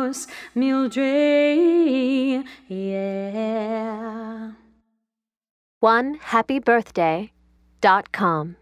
House Mildred, yeah. One happy birthday dot com.